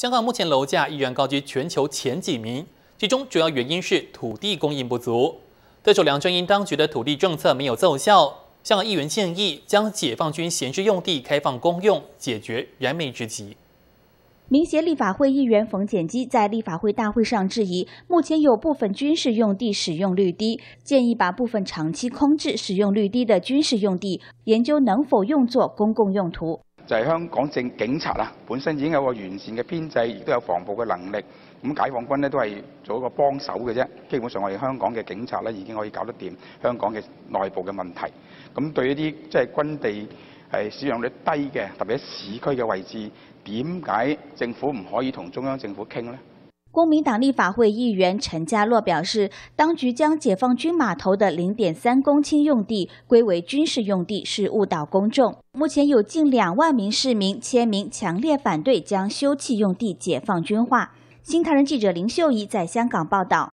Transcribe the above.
香港目前楼价依然高居全球前几名，其中主要原因是土地供应不足。对手梁振英当局的土地政策没有奏效，香港议员建议将解放军闲置用地开放公用，解决燃眉之急。民协立法会议员冯检基在立法会大会上质疑，目前有部分军事用地使用率低，建议把部分长期空置、使用率低的军事用地研究能否用作公共用途。就係香港政警察啊，本身已經有個完善嘅編制，亦都有防暴嘅能力。咁解放軍咧都係做一個幫手嘅啫。基本上我哋香港嘅警察咧已經可以搞得掂香港嘅內部嘅問題。咁對一啲即係軍地係使用率低嘅，特別喺市區嘅位置，點解政府唔可以同中央政府傾呢？公民党立法会议员陈家洛表示，当局将解放军码头的零点三公顷用地归为军事用地是误导公众。目前有近两万名市民签名，强烈反对将休憩用地解放军化。新唐人记者林秀怡在香港报道。